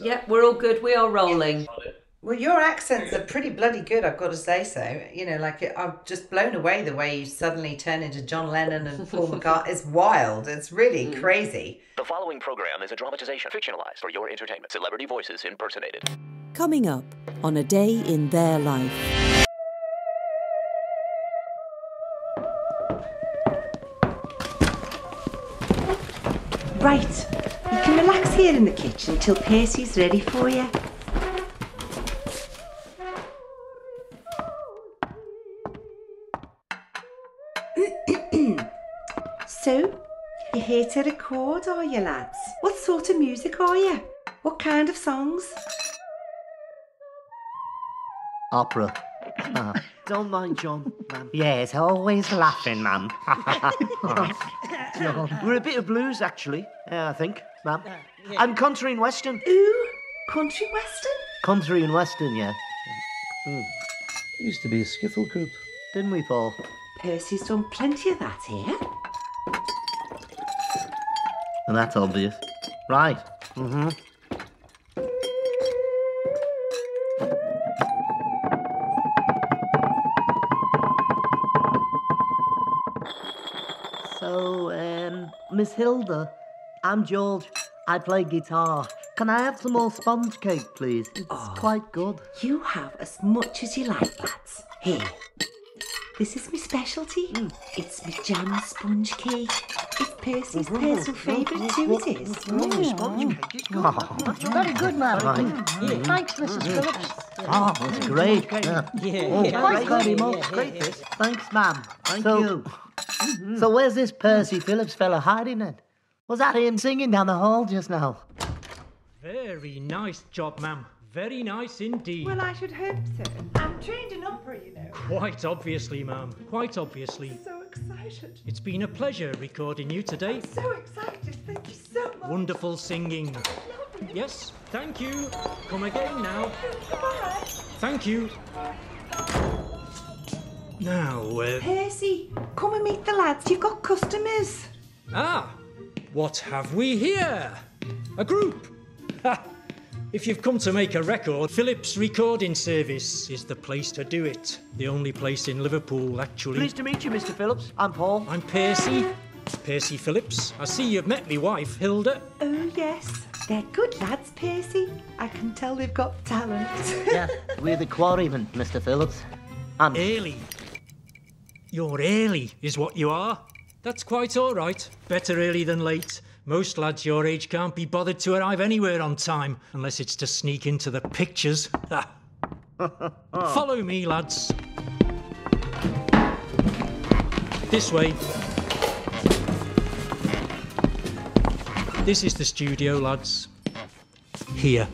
Yep, we're all good. We are rolling. Well, your accents are pretty bloody good, I've got to say so. You know, like I'm just blown away the way you suddenly turn into John Lennon and Paul McCartney. It's wild. It's really mm. crazy. The following program is a dramatization, fictionalized for your entertainment. Celebrity voices impersonated. Coming up on a day in their life. Right, you can relax here in the kitchen till Percy's ready for you. so, you're here to record, are you, lads? What sort of music are you? What kind of songs? Opera. Ah, Don't mind John, ma'am. yes, always laughing, ma'am. We're a bit of blues, actually, uh, I think, ma'am. And country and western. Ooh, country western? Country and western, yeah. Used to be a skiffle group. Didn't we, Paul? Percy's done plenty of that here. And that's obvious. Right. Mm-hmm. So, um, Miss Hilda, I'm George. I play guitar. Can I have some more sponge cake, please? It's oh, quite good. You have as much as you like, lads. Here. This is my specialty. Mm. It's my jam sponge cake. It's Percy's mm-hmm. personal mm-hmm. favourite too, it is. Sponge cake is good. Oh. Very good, ma'am. Right. Thanks, Mrs. Phillips. Oh, that's great. Yeah. Oh, Quite thanks very much. Great this. Thanks, ma'am. Thank so, you. So where's this Percy Phillips fella hiding then? Was that him singing down the hall just now? Very nice job, ma'am. Very nice indeed. Well, I should hope so. I'm trained in opera, you know. Quite obviously, ma'am. Quite obviously. So excited. It's been a pleasure recording you today. So excited. Thank you so much. Wonderful singing. Yes, thank you. Come again now. Bye. Thank you. Now, uh, Percy, come and meet the lads. You've got customers. ah, what have we here? A group. If you've come to make a record, Phillips Recording Service is the place to do it. The only place in Liverpool, actually. Pleased to meet you, Mr. Phillips. I'm Paul. I'm Percy. Percy Phillips. I see you've met me wife, Hilda. Oh, yes. They're good lads, Percy. I can tell they've got talent. Yeah, we're the quarrymen, Mr. Phillips. And Early. You're early, is what you are. That's quite all right. Better early than late. Most lads your age can't be bothered to arrive anywhere on time, unless it's to sneak into the pictures. Follow me, lads. This way. This is the studio, lads. Here.